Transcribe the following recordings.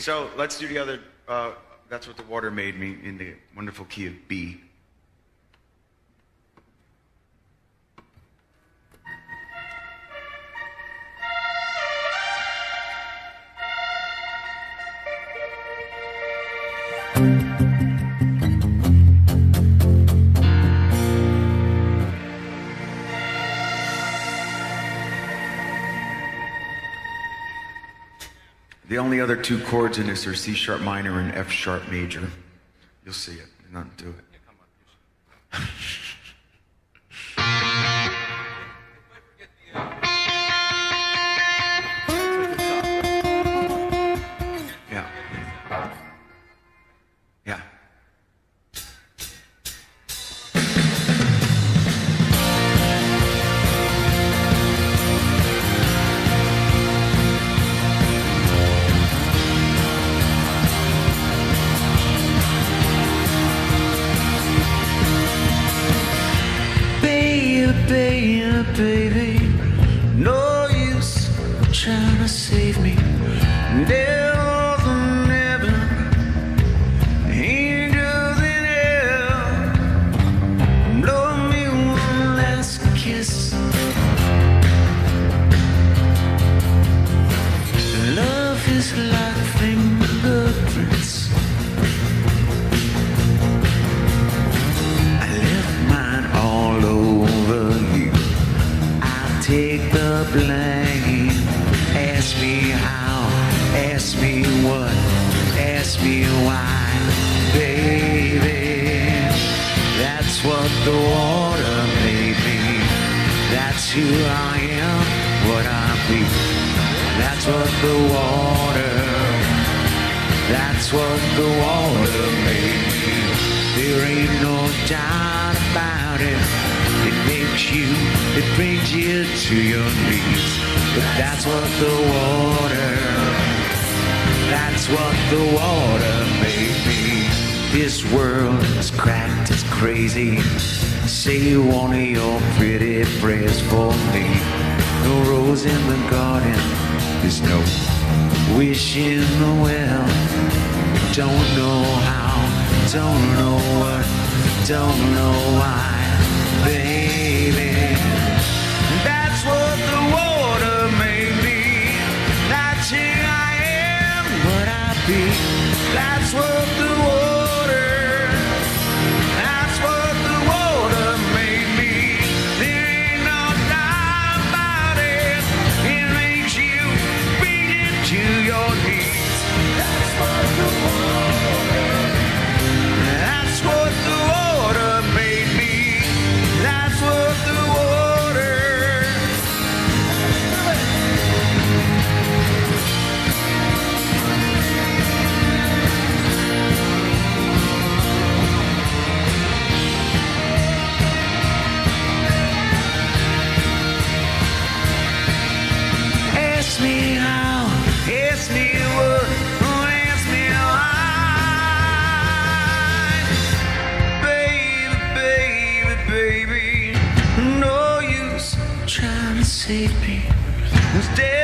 So let's do the other. Uh, that's what the water made me in the wonderful key of B. The only other two chords in this are C sharp minor and F sharp major. You'll see it. Not do it. The water me. That's who I am, what I be. That's what the water. That's what the water made me. There ain't no doubt about it. It makes you, it brings you to your knees. But that's what the water, that's what the water. This world is cracked, it's crazy. Say one of your pretty prayers for me. No rose in the garden, there's no wish in the well. Don't know how, don't know what, don't know why, baby. That's what the water made me. That's who I am, what I be. That's what save me. There's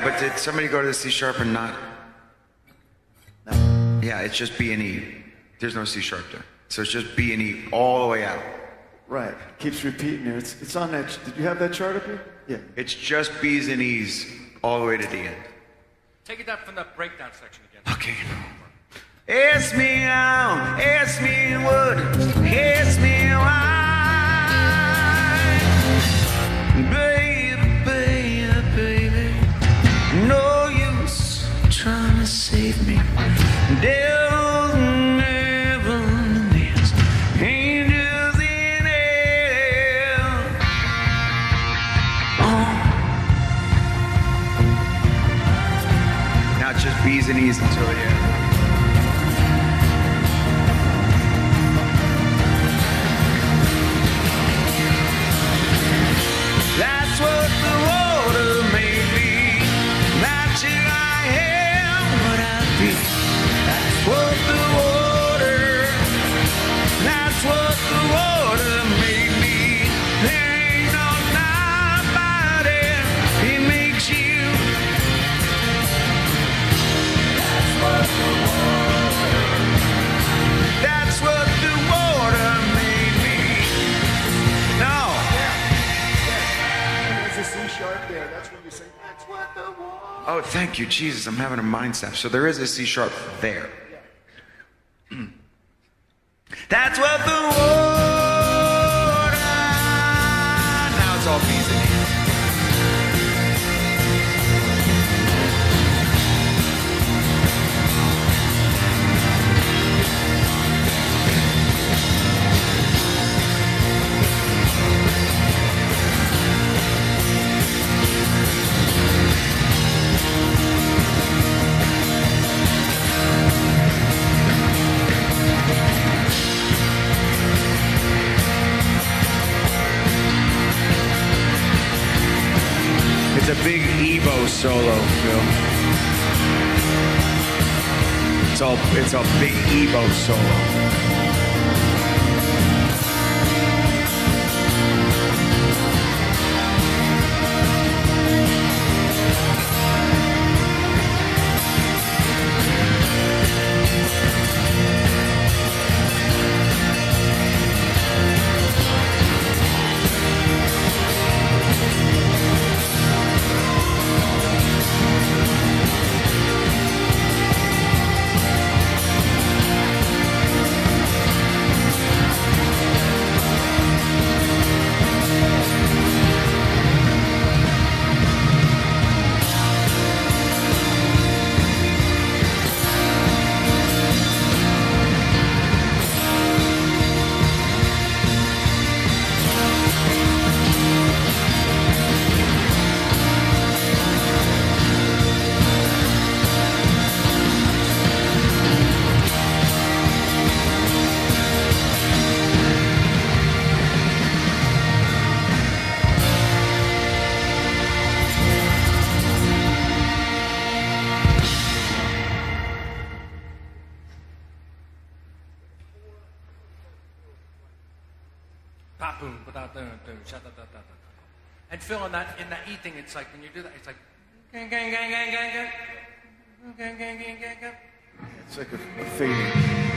Yeah, but did somebody go to the C sharp and not? Yeah, it's just B and E. There's no C sharp there. So it's just B and E all the way out. Right. Keeps repeating there. It's, it's on that. Did you have that chart up here? Yeah. It's just B's and E's all the way to the end. Take it down from the breakdown section again. Okay. Ask me how, ask me what, ask me bees and knees until the end. You, Jesus. I'm having a mind snap. So there is a C sharp there. That's what the water. Ah, now it's all B's Evo solo, Phil. It's all it's a big Evo solo. Da, da, da, da, da. And Phil, in that, in that E thing, it's like when you do that, it's like. Gang, gang, gang, gang, gang, gang. Gang, gang, gang, gang, gang. It's like a, a.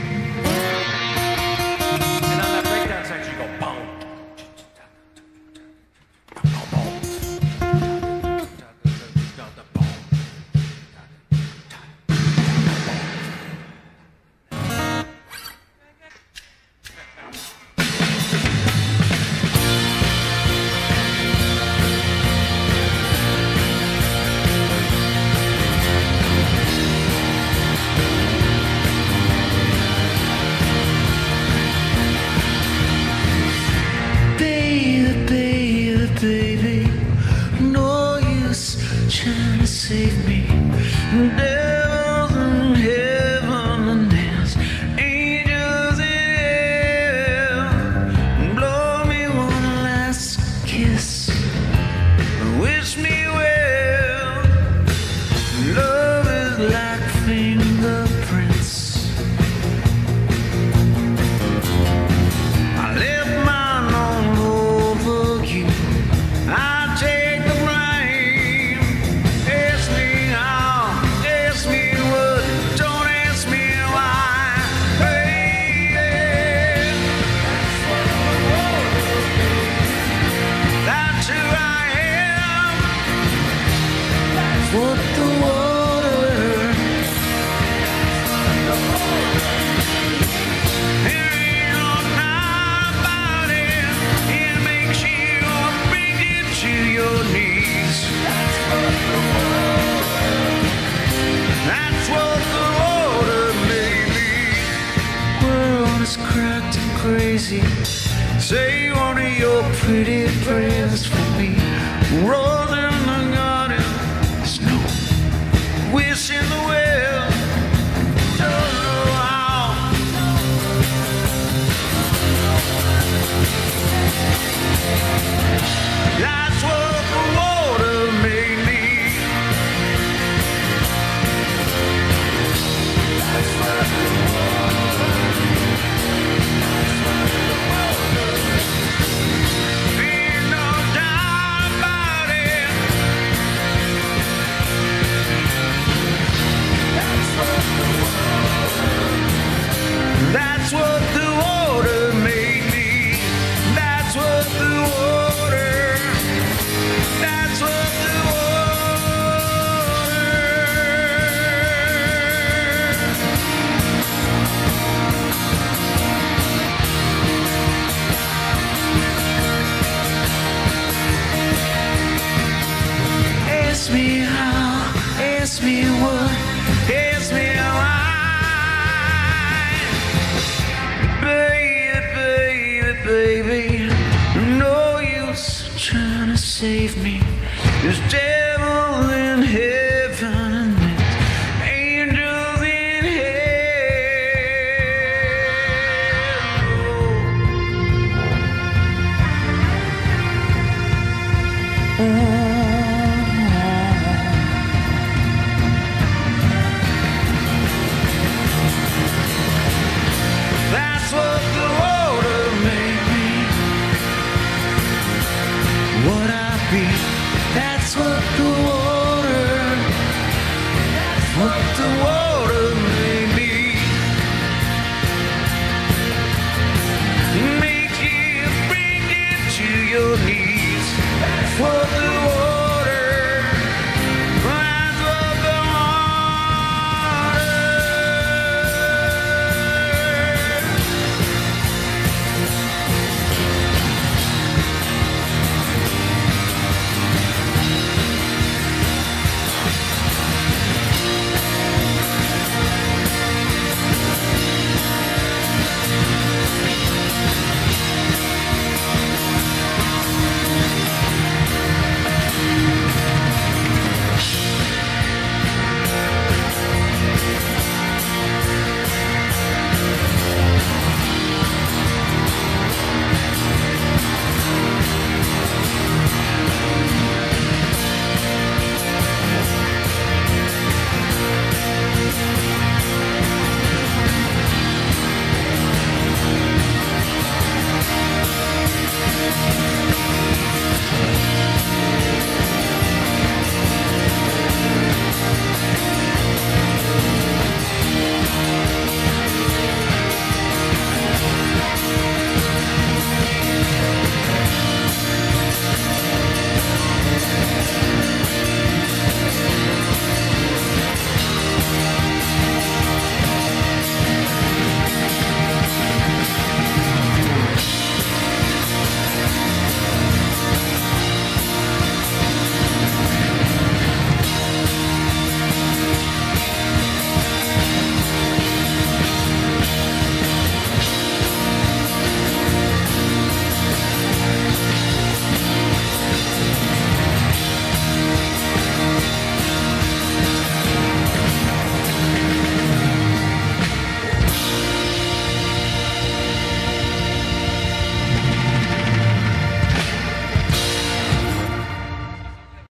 fingerprints. I left mine all over you. I take the blame. Ask me how, ask me don't ask me why. Baby, that's who I am. That's what. Prayers no